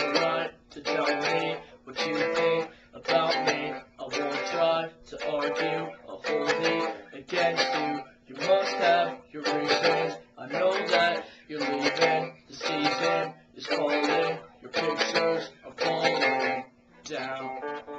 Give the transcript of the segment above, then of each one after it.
It's alright to tell me what you think about me. I won't try to argue or hold it against you. You must have your reasons. I know that you're leaving. The season is calling. Your pictures are falling down.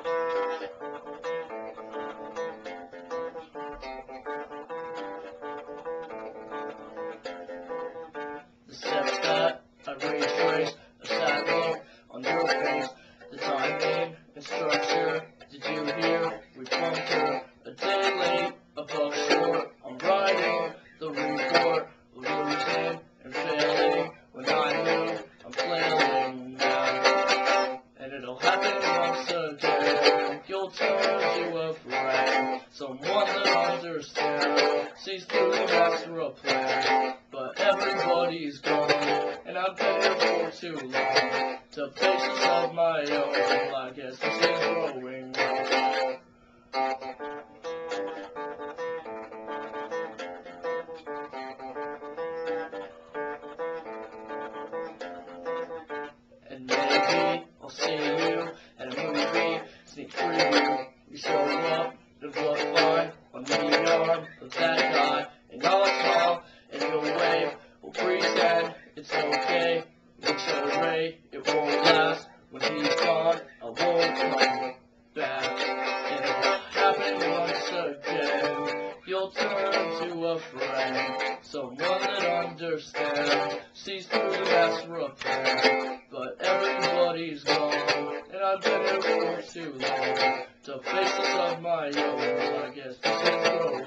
And structure, did you hear? We bunker a day late, above shore. I'm writing the report, losing and failing. When I move, I'm flailing now. And it'll happen once again. You'll turn to a friend, someone that understands, sees through the master of plan. But everybody's gone, and I've been here for too long to places of my own. Well, guess this is. And maybe I'll see you at a movie, sneak preview. You show up, it was fine. On the arm of that guy, and all I smile, and you'll wave. We'll pretend it's okay. It's a ray, I won't come back. It'll once again. You'll turn to a friend, someone that understands, sees through the mask repair. But everybody's gone, and I've been here for too long to face this of my own. I guess this is growing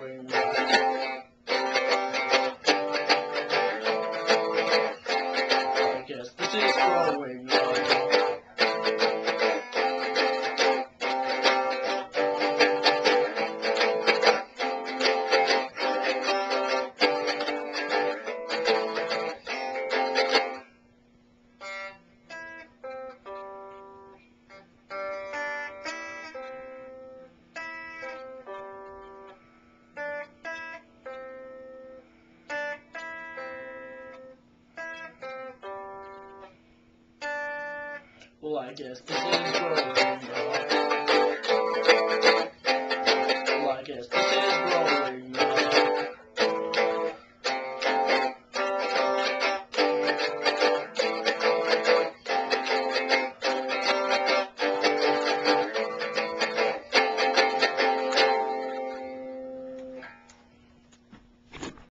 Well, I guess this is growing up. Well, I guess this